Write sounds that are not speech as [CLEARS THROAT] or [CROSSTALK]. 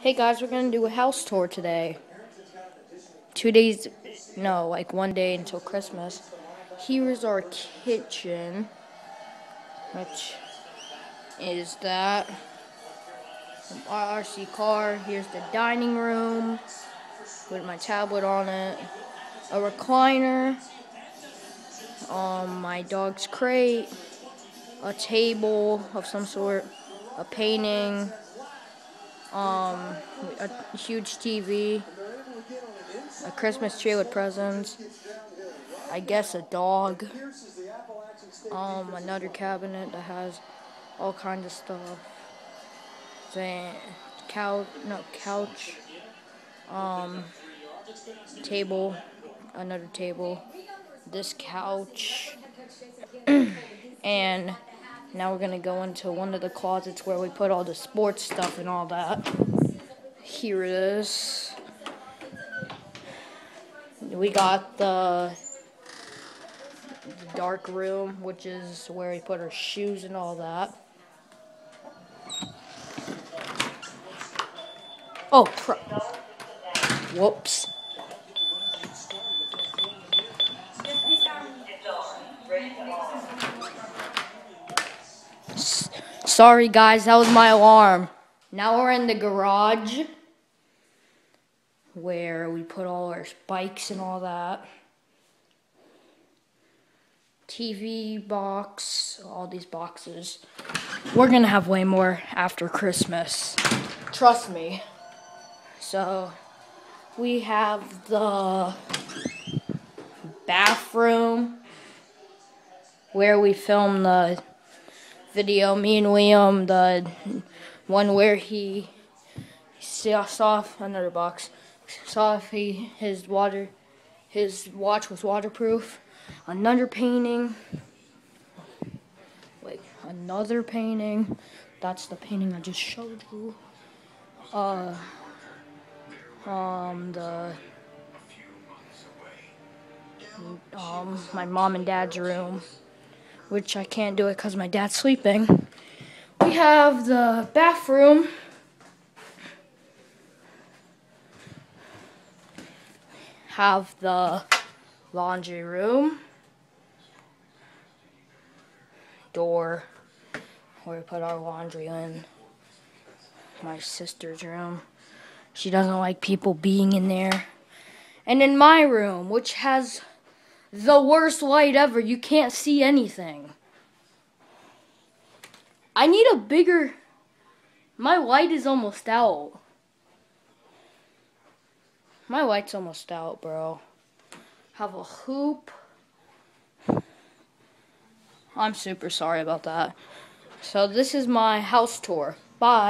Hey guys, we're gonna do a house tour today. Two days, no, like one day until Christmas. Here is our kitchen, which is that. RC car. Here's the dining room with my tablet on it. A recliner. Um, my dog's crate. A table of some sort. A painting um, a huge TV, a Christmas tree with presents, I guess a dog, um, another cabinet that has all kinds of stuff, then couch, no, couch, um, table, another table, this couch, [CLEARS THROAT] and now we're going to go into one of the closets where we put all the sports stuff and all that. Here it is. We got the, dark room, which is where we put our shoes and all that. Oh, Whoops. Sorry, guys, that was my alarm. Now we're in the garage where we put all our bikes and all that. TV box, all these boxes. We're gonna have way more after Christmas. Trust me. So, we have the bathroom where we film the video, me and William, the one where he saw another box, saw if he his water, his watch was waterproof. Another painting, wait, another painting. That's the painting I just showed you. Uh, um, the um, my mom and dad's room which I can't do it because my dad's sleeping. We have the bathroom. Have the laundry room. Door where we put our laundry in. My sister's room. She doesn't like people being in there. And in my room, which has the worst light ever. You can't see anything. I need a bigger... My light is almost out. My light's almost out, bro. Have a hoop. I'm super sorry about that. So this is my house tour. Bye.